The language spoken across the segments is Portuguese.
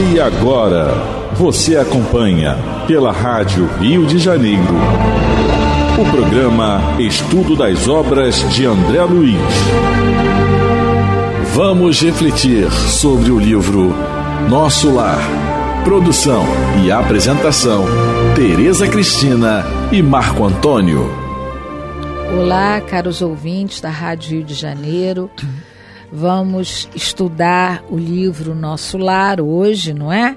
E agora, você acompanha pela Rádio Rio de Janeiro o programa Estudo das Obras de André Luiz. Vamos refletir sobre o livro Nosso Lar. Produção e apresentação: Tereza Cristina e Marco Antônio. Olá, caros ouvintes da Rádio Rio de Janeiro. Vamos estudar o livro Nosso Lar hoje, não é?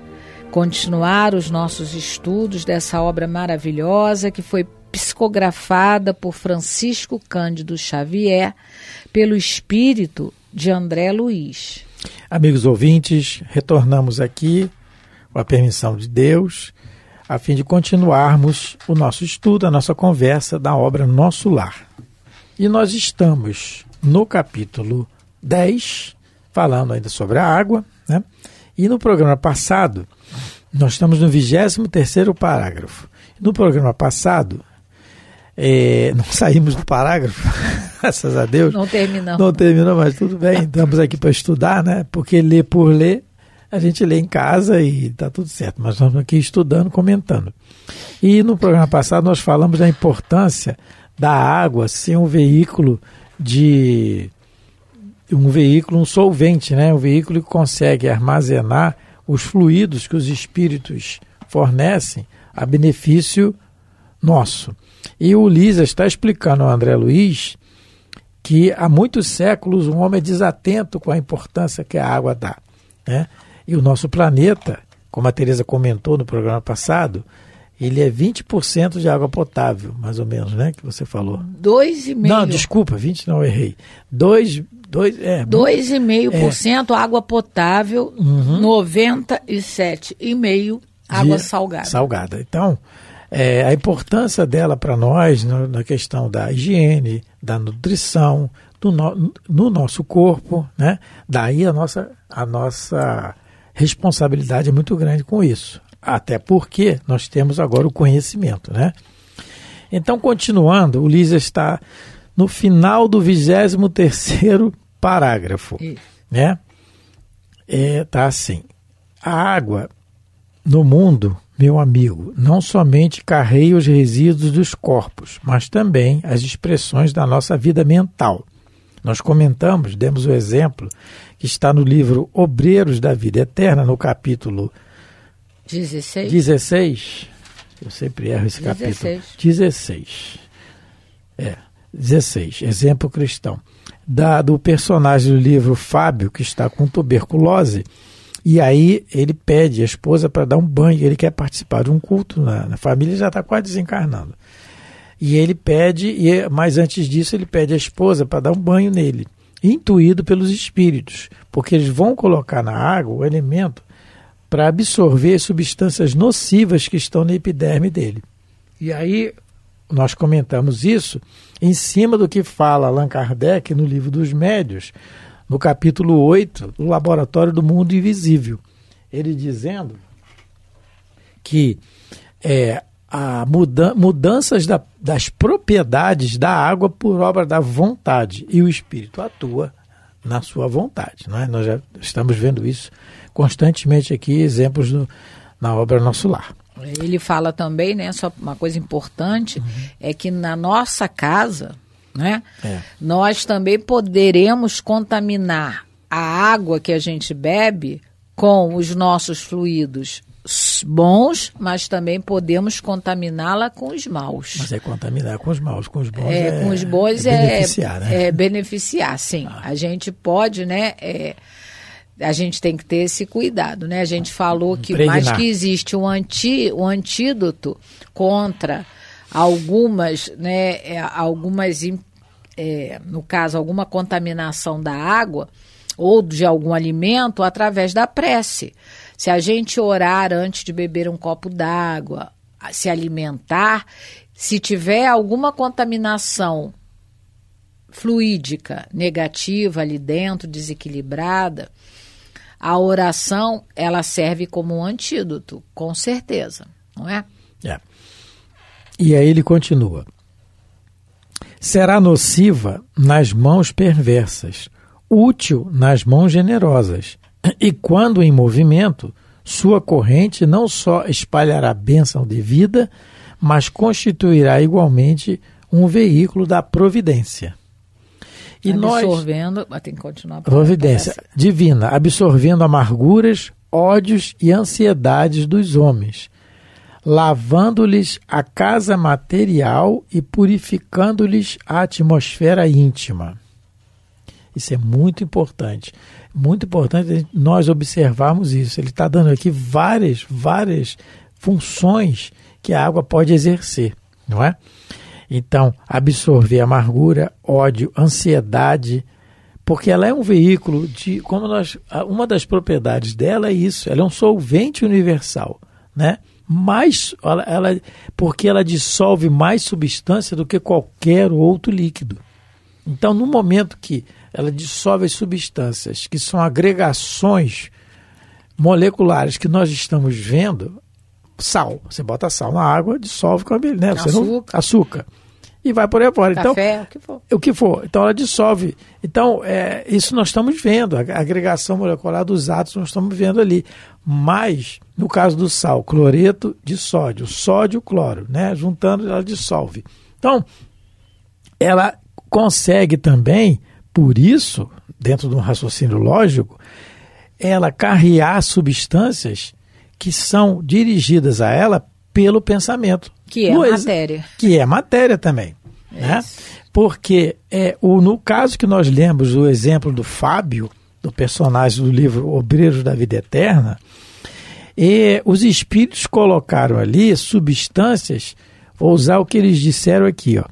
Continuar os nossos estudos dessa obra maravilhosa que foi psicografada por Francisco Cândido Xavier pelo espírito de André Luiz. Amigos ouvintes, retornamos aqui com a permissão de Deus, a fim de continuarmos o nosso estudo, a nossa conversa da obra Nosso Lar. E nós estamos no capítulo 10, falando ainda sobre a água, né? E no programa passado, nós estamos no 23 parágrafo. No programa passado, é, não saímos do parágrafo, graças a Deus. Não terminamos. Não terminou, mas tudo bem. Estamos aqui para estudar, né? Porque ler por ler, a gente lê em casa e está tudo certo. Mas estamos aqui estudando, comentando. E no programa passado nós falamos da importância da água ser um veículo de um veículo, um solvente, né? um veículo que consegue armazenar os fluidos que os espíritos fornecem a benefício nosso. E o Lisa está explicando ao André Luiz que há muitos séculos o homem é desatento com a importância que a água dá. Né? E o nosso planeta, como a Tereza comentou no programa passado, ele é 20% de água potável, mais ou menos, né? Que você falou. 2,5%. Não, desculpa, 20 não, errei. 2, dois, é, 2,5% é. água potável, uhum. 97,5% água de salgada. Salgada. Então, é, a importância dela para nós no, na questão da higiene, da nutrição, do no, no nosso corpo, né? Daí a nossa, a nossa responsabilidade é muito grande com isso. Até porque nós temos agora o conhecimento, né? Então, continuando, o Lígia está no final do 23º parágrafo, Isso. né? É, tá assim, a água no mundo, meu amigo, não somente carrega os resíduos dos corpos, mas também as expressões da nossa vida mental. Nós comentamos, demos o exemplo que está no livro Obreiros da Vida Eterna, no capítulo 16. 16. Eu sempre erro esse 16. capítulo. 16. É, 16. Exemplo cristão. Da, do personagem do livro Fábio, que está com tuberculose, e aí ele pede a esposa para dar um banho, ele quer participar de um culto na, na família, já está quase desencarnando. E ele pede, e, mas antes disso ele pede a esposa para dar um banho nele, intuído pelos espíritos, porque eles vão colocar na água o elemento para absorver substâncias nocivas que estão na epiderme dele. E aí nós comentamos isso em cima do que fala Allan Kardec no livro dos Médios, no capítulo 8, do Laboratório do Mundo Invisível. Ele dizendo que é, a muda mudanças da, das propriedades da água por obra da vontade e o espírito atua na sua vontade. Não é? Nós já estamos vendo isso constantemente aqui, exemplos no, na obra Nosso Lar. Ele fala também, né, só uma coisa importante, uhum. é que na nossa casa, né, é. nós também poderemos contaminar a água que a gente bebe com os nossos fluidos bons, mas também podemos contaminá-la com os maus. Mas é contaminar com os maus, com os bons é, é com os bons é, é beneficiar, né? É beneficiar, sim. Ah. A gente pode, né? É, a gente tem que ter esse cuidado, né? A gente falou que mais que existe um, anti, um antídoto contra algumas, né? É, algumas, é, no caso, alguma contaminação da água ou de algum alimento através da prece. Se a gente orar antes de beber um copo d'água, se alimentar, se tiver alguma contaminação fluídica negativa ali dentro, desequilibrada, a oração ela serve como um antídoto, com certeza, não é? É. E aí ele continua: será nociva nas mãos perversas, útil nas mãos generosas, e quando em movimento, Sua corrente não só espalhará bênção de vida, mas constituirá igualmente um veículo da providência. E absorvendo, nós, tem que continuar. Providência divina, absorvendo amarguras, ódios e ansiedades dos homens, lavando-lhes a casa material e purificando-lhes a atmosfera íntima. Isso é muito importante. Muito importante nós observarmos isso. Ele está dando aqui várias, várias funções que a água pode exercer, não é? Então, absorver amargura, ódio, ansiedade, porque ela é um veículo de, como nós, uma das propriedades dela é isso, ela é um solvente universal, né? Mais, ela, ela, porque ela dissolve mais substância do que qualquer outro líquido. Então, no momento que ela dissolve as substâncias, que são agregações moleculares que nós estamos vendo, sal, você bota sal na água, dissolve com a né? Você açúcar. Não, açúcar. E vai por aí fora. Então, Café, então, o que for. O que for. Então ela dissolve. Então, é, isso nós estamos vendo, a agregação molecular dos átomos nós estamos vendo ali. Mas, no caso do sal, cloreto de sódio, sódio, cloro, né? Juntando, ela dissolve. Então, ela consegue também, por isso, dentro de um raciocínio lógico, ela carrear substâncias que são dirigidas a ela pelo pensamento. Que é matéria. Que é matéria também. É né? Porque é, o, no caso que nós lemos o exemplo do Fábio, do personagem do livro Obreiros da Vida Eterna, e os espíritos colocaram ali substâncias, vou usar o que eles disseram aqui, ó,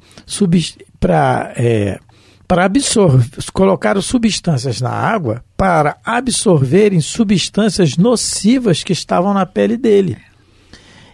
para é, para absorver, colocaram substâncias na água para absorverem substâncias nocivas que estavam na pele dele.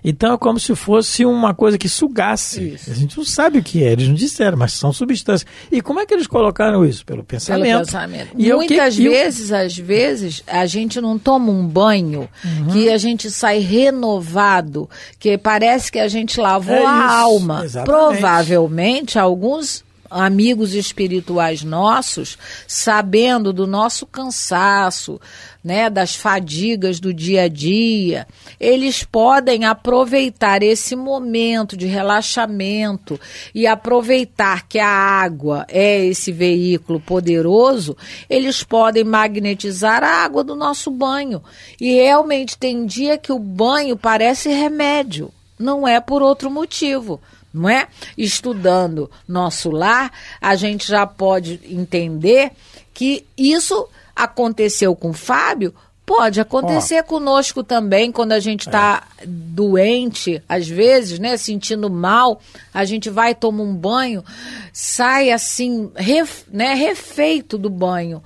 Então é como se fosse uma coisa que sugasse. Isso. A gente não sabe o que é, eles não disseram, mas são substâncias. E como é que eles colocaram isso? Pelo pensamento. Pelo pensamento. E Muitas que, vezes, às vezes, a gente não toma um banho uhum. que a gente sai renovado, que parece que a gente lavou é a alma. Exatamente. Provavelmente, alguns amigos espirituais nossos, sabendo do nosso cansaço, né, das fadigas do dia a dia, eles podem aproveitar esse momento de relaxamento e aproveitar que a água é esse veículo poderoso, eles podem magnetizar a água do nosso banho. E realmente tem dia que o banho parece remédio, não é por outro motivo não é? Estudando nosso lar, a gente já pode entender que isso aconteceu com o Fábio, pode acontecer conosco também quando a gente está é. doente, às vezes, né, sentindo mal, a gente vai tomar um banho, sai assim, ref, né, refeito do banho.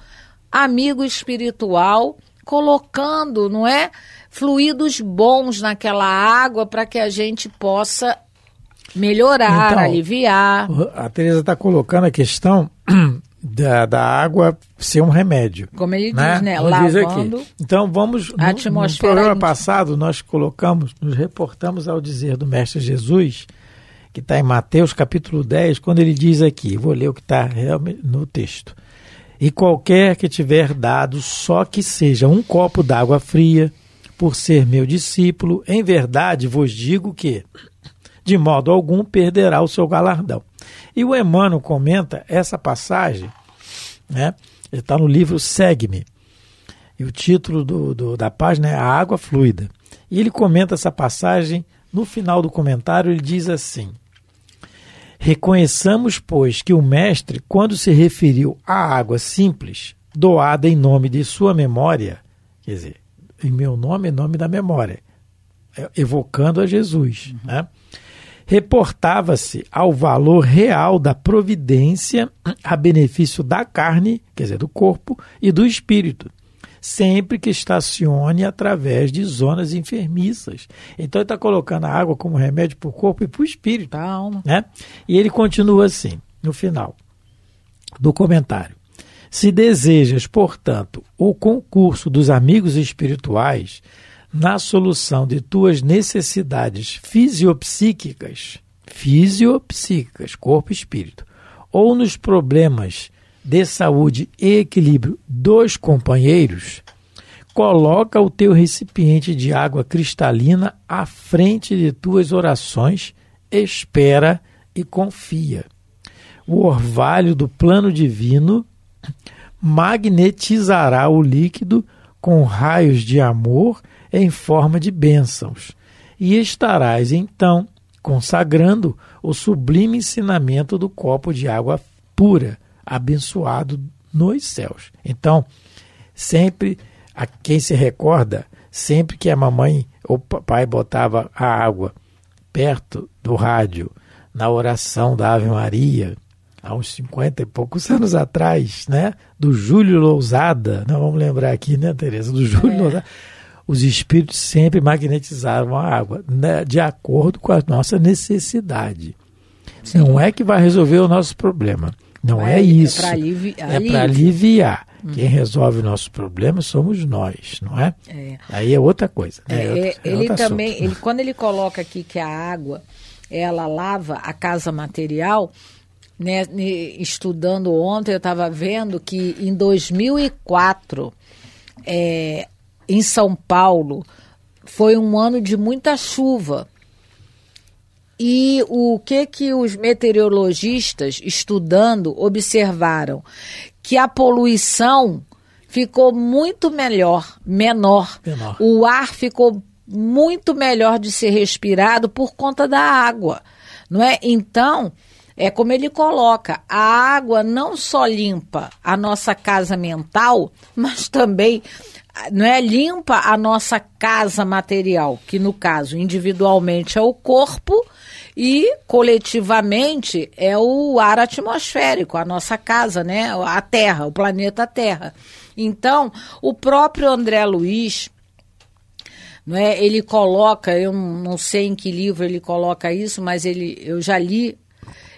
Amigo espiritual colocando, não é? Fluidos bons naquela água para que a gente possa Melhorar, então, aliviar. A Tereza está colocando a questão da, da água ser um remédio. Como ele né? diz, né? Lavando diz aqui. Então vamos. No, no programa passado nós colocamos, nos reportamos ao dizer do Mestre Jesus, que está em Mateus capítulo 10, quando ele diz aqui, vou ler o que está no texto. E qualquer que tiver dado só que seja um copo d'água fria, por ser meu discípulo, em verdade vos digo que de modo algum perderá o seu galardão. E o Emmanuel comenta essa passagem, né? Ele está no livro Segue-me. E o título do, do, da página é A Água Fluida. E ele comenta essa passagem, no final do comentário, ele diz assim: Reconheçamos, pois, que o Mestre, quando se referiu à água simples, doada em nome de sua memória, quer dizer, em meu nome, em nome da memória, evocando a Jesus, uhum. né? Reportava-se ao valor real da providência a benefício da carne, quer dizer, do corpo, e do espírito, sempre que estacione através de zonas enfermiças. Então ele está colocando a água como remédio para o corpo e para o espírito. Para a alma. Né? E ele continua assim, no final do comentário. Se desejas, portanto, o concurso dos amigos espirituais, na solução de tuas necessidades fisiopsíquicas, fisiopsíquicas, corpo e espírito, ou nos problemas de saúde e equilíbrio dos companheiros, coloca o teu recipiente de água cristalina à frente de tuas orações, espera e confia. O orvalho do plano divino magnetizará o líquido com raios de amor em forma de bênçãos, e estarás então consagrando o sublime ensinamento do copo de água pura, abençoado nos céus. Então, sempre a quem se recorda, sempre que a mamãe ou papai botava a água perto do rádio na oração da Ave Maria, há uns 50 e poucos anos atrás, né? Do Júlio Lousada, não vamos lembrar aqui, né, Tereza? Do Júlio é. Lousada. Os espíritos sempre magnetizavam a água, né, de acordo com a nossa necessidade. Sim. Não é que vai resolver o nosso problema. Não é, é isso. É para aliviar. É aliviar. Hum. Quem resolve o nosso problema somos nós, não é? é. Aí é outra coisa. Né? É, outra, ele também, ele, quando ele coloca aqui que a água ela lava a casa material, né, estudando ontem, eu estava vendo que em 2004, é, em São Paulo, foi um ano de muita chuva. E o que que os meteorologistas estudando observaram? Que a poluição ficou muito melhor, menor. menor. O ar ficou muito melhor de ser respirado por conta da água, não é? Então, é como ele coloca, a água não só limpa a nossa casa mental, mas também não é limpa a nossa casa material, que no caso individualmente é o corpo e coletivamente é o ar atmosférico, a nossa casa, né? A Terra, o planeta Terra. Então, o próprio André Luiz, não é? Ele coloca, eu não sei em que livro ele coloca isso, mas ele, eu já li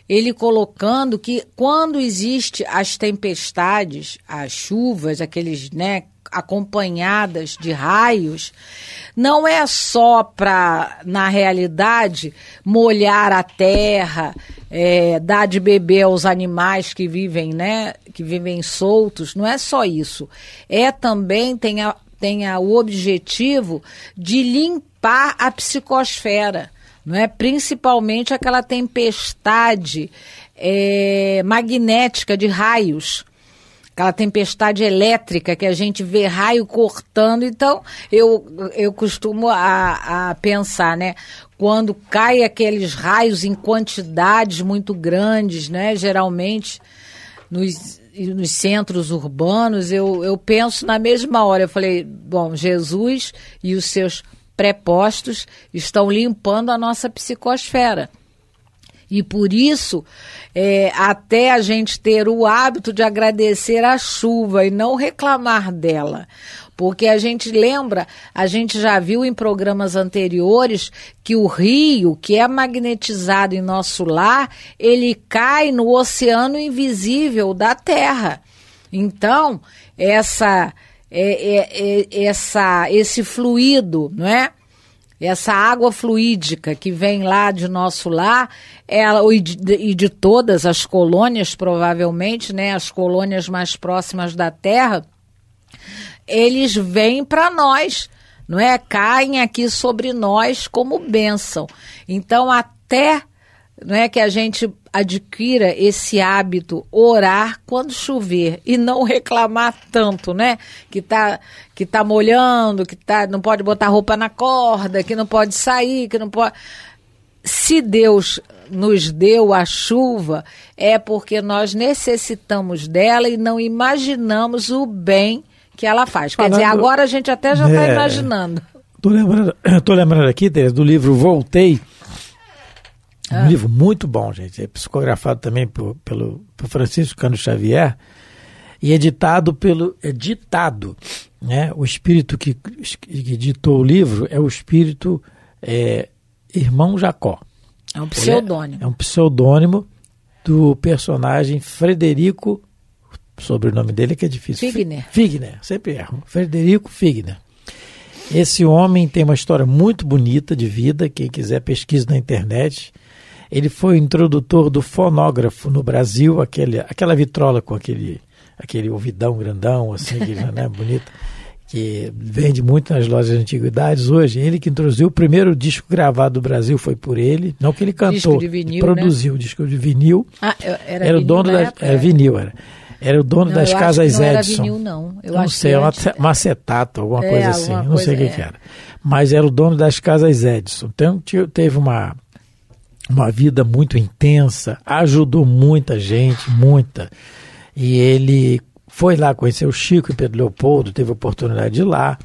ele colocando que quando existe as tempestades, as chuvas, aqueles, né, acompanhadas de raios, não é só para, na realidade, molhar a terra, é, dar de beber aos animais que vivem, né, que vivem soltos, não é só isso. É também, tem, a, tem a, o objetivo de limpar a psicosfera não é? Principalmente aquela tempestade é, magnética de raios, aquela tempestade elétrica que a gente vê raio cortando. Então, eu, eu costumo a, a pensar, né? Quando cai aqueles raios em quantidades muito grandes, né? Geralmente nos, nos centros urbanos, eu, eu penso na mesma hora. Eu falei, bom, Jesus e os seus prepostos estão limpando a nossa psicosfera. E por isso, é, até a gente ter o hábito de agradecer a chuva e não reclamar dela. Porque a gente lembra, a gente já viu em programas anteriores que o rio, que é magnetizado em nosso lar, ele cai no oceano invisível da Terra. Então, essa é, é, é, essa, esse fluido, não é? Essa água fluídica que vem lá de nosso lar, ela, e, de, e de todas as colônias, provavelmente, né? As colônias mais próximas da Terra, eles vêm para nós, não é? Caem aqui sobre nós como bênção. Então, até não é que a gente adquira esse hábito orar quando chover e não reclamar tanto, né? Que tá que tá molhando, que tá não pode botar roupa na corda, que não pode sair, que não pode Se Deus nos deu a chuva, é porque nós necessitamos dela e não imaginamos o bem que ela faz. Quer Falando... dizer, agora a gente até já está é... imaginando. Tô lembrando, tô lembrando aqui, Teresa, do livro Voltei, um ah. livro muito bom, gente. É psicografado também por, pelo por Francisco Cano Xavier e editado pelo. Editado. Né? O espírito que, que editou o livro é o espírito é, Irmão Jacó. É um pseudônimo. É, é um pseudônimo do personagem Frederico, sobre o nome dele que é difícil. Figner. Figner, sempre erro. Frederico Figner. Esse homem tem uma história muito bonita de vida. Quem quiser pesquisa na internet. Ele foi o introdutor do fonógrafo no Brasil, aquele, aquela vitrola com aquele, aquele ouvidão grandão, assim, que, né, bonito. que vende muito nas lojas de antiguidades hoje. Ele que introduziu o primeiro disco gravado do Brasil foi por ele, não que ele cantou, vinil, produziu né? o disco de vinil. Ah, era, era o dono da era é vinil era. Era o dono não, das casas não Edison. Era vinil, não. Eu não sei, uma, uma acetato, alguma é, coisa assim. Alguma não sei o que, é. que, era. Mas era o dono das casas Edison. Então teve uma, uma vida muito intensa, ajudou muita gente, muita. E ele foi lá conhecer o Chico e Pedro Leopoldo, teve a oportunidade de ir lá.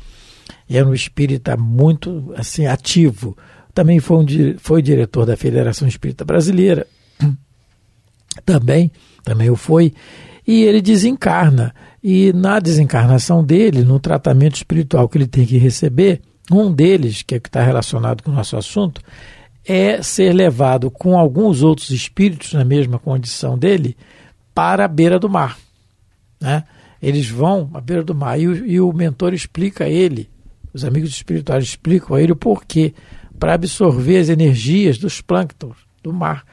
E era um espírita muito assim ativo. Também foi, um, foi diretor da Federação Espírita Brasileira. Também, também o foi e ele desencarna. E na desencarnação dele, no tratamento espiritual que ele tem que receber, um deles, que é que está relacionado com o nosso assunto, é ser levado com alguns outros espíritos na mesma condição dele para a beira do mar. Né? Eles vão à beira do mar e o, e o mentor explica a ele, os amigos espirituais explicam a ele o porquê, para absorver as energias dos plânctons do mar,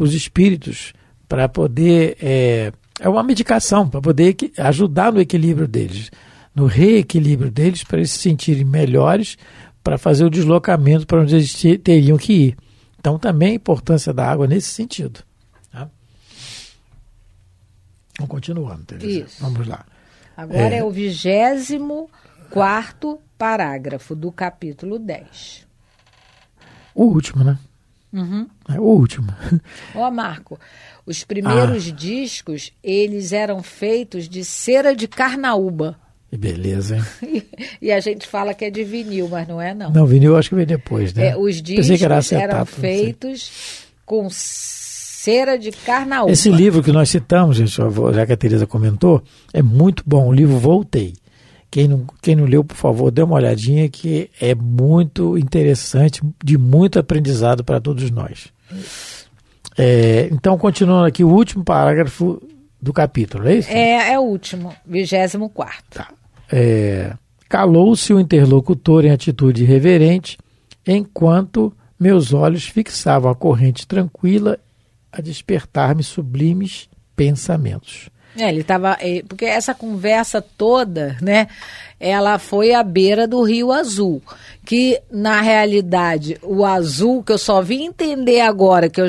os espíritos, para poder é, é uma medicação para poder ajudar no equilíbrio deles, no reequilíbrio deles, para eles se sentirem melhores, para fazer o deslocamento para onde eles teriam que ir. Então, também a importância da água nesse sentido. Tá? Vamos continuando, Teresa. Isso. Vamos lá. Agora é, é o vigésimo quarto parágrafo do capítulo 10. O último, né? Uhum. É o último. Ó, Marco, os primeiros ah. discos, eles eram feitos de cera de carnaúba. Que beleza, hein? E, a gente fala que é de vinil, mas não é não. Não, vinil acho que vem depois, né? É, os discos eram feitos com cera de carnaúba. Esse livro que nós citamos, gente, já que a Tereza comentou, é muito bom. O livro Voltei. Quem não, quem não leu, por favor, dê uma olhadinha que é muito interessante, de muito aprendizado para todos nós. É, então, continuando aqui, o último parágrafo do capítulo, é isso? É, é o último, 24. Tá. É, Calou-se o interlocutor em atitude reverente, enquanto meus olhos fixavam a corrente tranquila a despertar-me sublimes pensamentos. É, ele estava. É, porque essa conversa toda, né? Ela foi à beira do Rio Azul. Que, na realidade, o azul, que eu só vim entender agora, que eu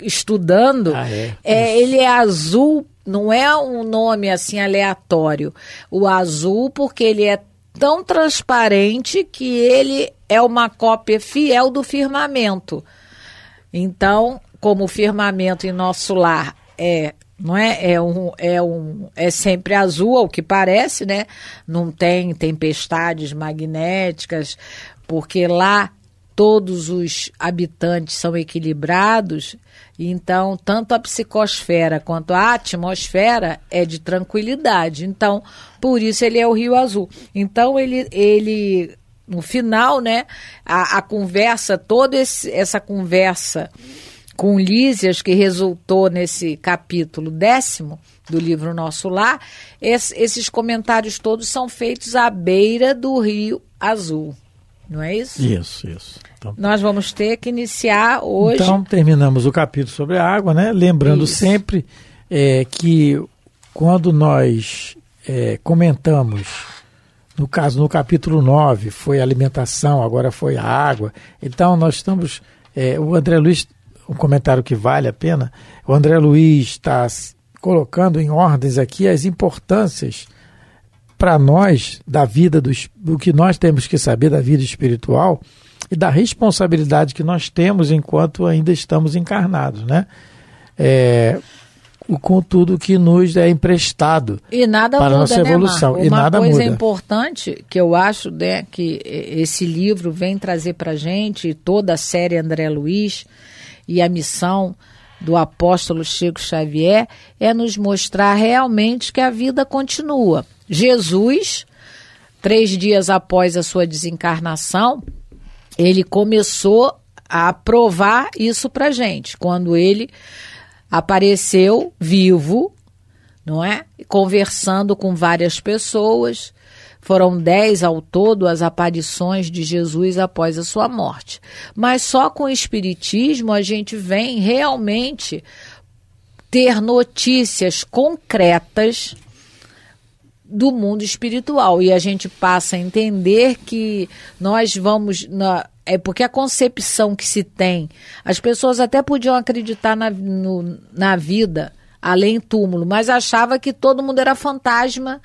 estudando, ah, é? é ele é azul, não é um nome assim aleatório. O azul, porque ele é tão transparente que ele é uma cópia fiel do firmamento. Então, como o firmamento em nosso lar é não é? É, um, é, um, é sempre azul, ao que parece, né? Não tem tempestades magnéticas, porque lá todos os habitantes são equilibrados, então tanto a psicosfera quanto a atmosfera é de tranquilidade. Então, por isso ele é o Rio Azul. Então ele, ele no final, né, a, a conversa, toda esse, essa conversa com Lísias, que resultou nesse capítulo décimo do livro Nosso Lar, esses comentários todos são feitos à beira do Rio Azul. Não é isso? Isso, isso. Então, Nós vamos ter que iniciar hoje. Então, terminamos o capítulo sobre a água, né? Lembrando isso. sempre é, que quando nós é, comentamos, no caso, no capítulo 9, foi a alimentação, agora foi a água. Então, nós estamos. É, o André Luiz um comentário que vale a pena. O André Luiz está colocando em ordens aqui as importâncias para nós da vida, do, do que nós temos que saber da vida espiritual e da responsabilidade que nós temos enquanto ainda estamos encarnados, né? É, com tudo que nos é emprestado e nada para muda, a nossa né, evolução. E Uma nada coisa muda. importante que eu acho né, que esse livro vem trazer para gente, toda a série André Luiz, e a missão do apóstolo Chico Xavier é nos mostrar realmente que a vida continua. Jesus, três dias após a sua desencarnação, ele começou a provar isso para gente, quando ele apareceu vivo, não é? Conversando com várias pessoas, foram dez ao todo as aparições de Jesus após a sua morte. Mas só com o Espiritismo a gente vem realmente ter notícias concretas do mundo espiritual. E a gente passa a entender que nós vamos. Na, é porque a concepção que se tem, as pessoas até podiam acreditar na, no, na vida além túmulo, mas achava que todo mundo era fantasma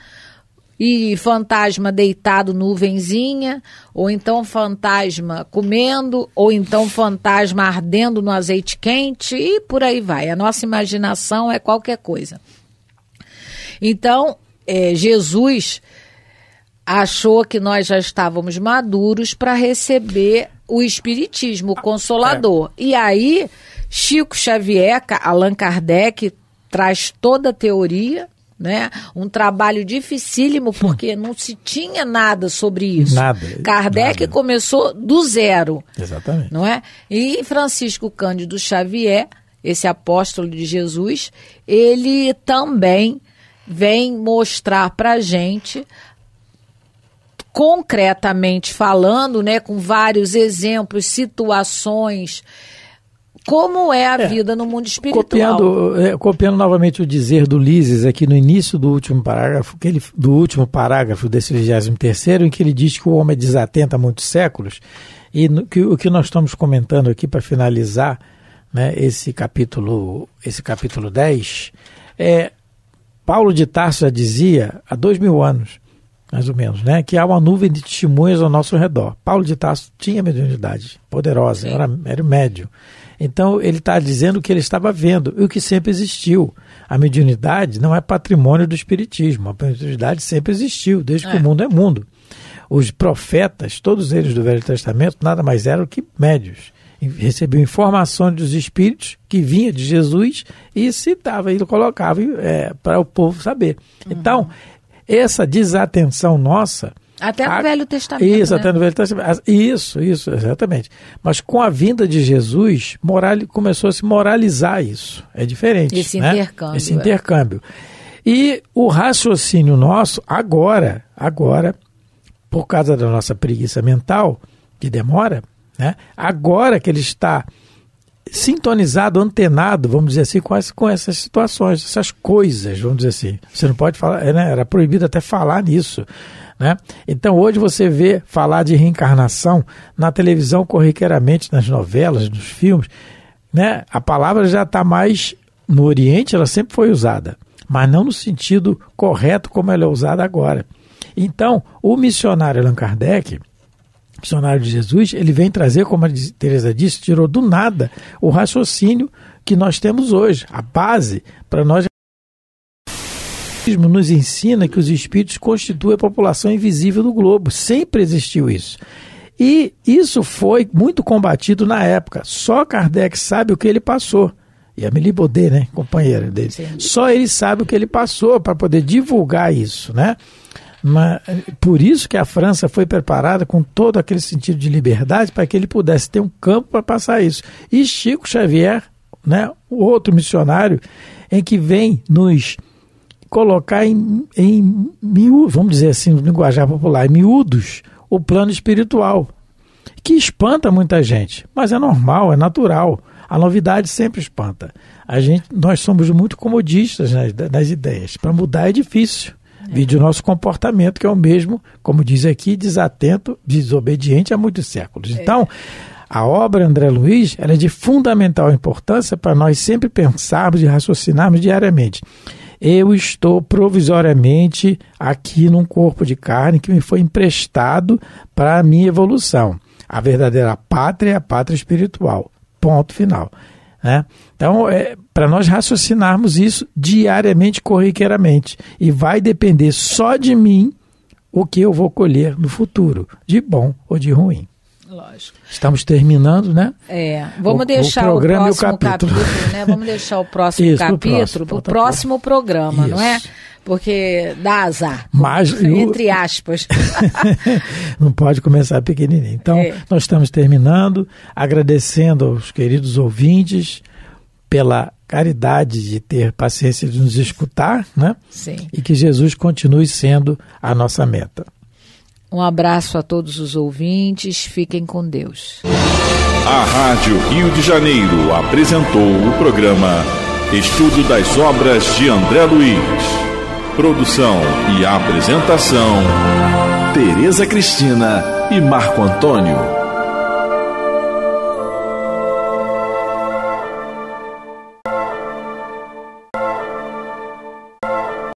e fantasma deitado nuvenzinha, ou então fantasma comendo, ou então fantasma ardendo no azeite quente e por aí vai. A nossa imaginação é qualquer coisa. Então, é, Jesus achou que nós já estávamos maduros para receber o Espiritismo, o Consolador. É. E aí, Chico Xavier, Allan Kardec, traz toda a teoria, né? Um trabalho dificílimo porque não se tinha nada sobre isso. Nada. Kardec nada. começou do zero. Exatamente. Não é? E Francisco Cândido Xavier, esse apóstolo de Jesus, ele também vem mostrar para gente concretamente falando, né, com vários exemplos, situações, como é a é, vida no mundo espiritual. Copiando, é, copiando novamente o dizer do Lises aqui no início do último parágrafo, que ele, do último parágrafo desse 23 em que ele diz que o homem é desatento há muitos séculos, e no, que, o que nós estamos comentando aqui para finalizar né, esse capítulo esse capítulo 10, é, Paulo de Tarso já dizia há dois mil anos, mais ou menos, né, que há uma nuvem de testemunhas ao nosso redor. Paulo de Tarso tinha mediunidade poderosa, era, era médio. Então ele está dizendo que ele estava vendo, e o que sempre existiu. A mediunidade não é patrimônio do espiritismo, a mediunidade sempre existiu, desde é. que o mundo é mundo. Os profetas, todos eles do Velho Testamento, nada mais eram que médios. Recebiam informações dos espíritos que vinha de Jesus e citava, ele colocava é, para o povo saber. Uhum. Então, essa desatenção nossa até no a, Velho Testamento. Isso, né? até no Velho Testamento. Isso, isso, exatamente. Mas com a vinda de Jesus, moral, começou a se moralizar isso. É diferente. Esse né? intercâmbio. Esse é. intercâmbio. E o raciocínio nosso, agora, agora, por causa da nossa preguiça mental, que demora, né? agora que ele está sintonizado, antenado, vamos dizer assim, com, com essas situações, essas coisas, vamos dizer assim. Você não pode falar, né? era proibido até falar nisso. Né? Então hoje você vê falar de reencarnação na televisão corriqueiramente, nas novelas, nos filmes. Né? A palavra já está mais no Oriente, ela sempre foi usada, mas não no sentido correto como ela é usada agora. Então, o missionário Allan Kardec, missionário de Jesus, ele vem trazer, como a Teresa disse, tirou do nada o raciocínio que nós temos hoje, a base para nós nos ensina que os espíritos constituem a população invisível do globo. Sempre existiu isso. E isso foi muito combatido na época. Só Kardec sabe o que ele passou. E a Amélie Baudet, né, companheira dele. Sim. Só ele sabe o que ele passou para poder divulgar isso, né? Mas, por isso que a França foi preparada com todo aquele sentido de liberdade para que ele pudesse ter um campo para passar isso. E Chico Xavier, né, outro missionário, em que vem nos colocar em, em miúdos, vamos dizer assim, no linguajar popular, em miúdos, o plano espiritual, que espanta muita gente, mas é normal, é natural. A novidade sempre espanta. A gente, nós somos muito comodistas nas, nas ideias. Para mudar é difícil. É. Vide o nosso comportamento, que é o mesmo, como diz aqui, desatento, desobediente há muitos séculos. É. Então, a obra André Luiz é de fundamental importância para nós sempre pensarmos e raciocinarmos diariamente eu estou provisoriamente aqui num corpo de carne que me foi emprestado para a minha evolução. A verdadeira pátria é a pátria espiritual. Ponto final. Né? Então, é, para nós raciocinarmos isso diariamente, corriqueiramente. E vai depender só de mim o que eu vou colher no futuro, de bom ou de ruim. Lógico. Estamos terminando, né? É. Vamos o, deixar o, o próximo o capítulo. capítulo. né? Vamos deixar o próximo Isso, capítulo para o próximo programa, Isso. não é? Porque dá azar. Mas, entre aspas. não pode começar pequenininho. Então, é. nós estamos terminando, agradecendo aos queridos ouvintes pela caridade de ter paciência de nos escutar, né? Sim. E que Jesus continue sendo a nossa meta. Um abraço a todos os ouvintes, fiquem com Deus. A Rádio Rio de Janeiro apresentou o programa Estudo das Obras de André Luiz. Produção e apresentação: Tereza Cristina e Marco Antônio.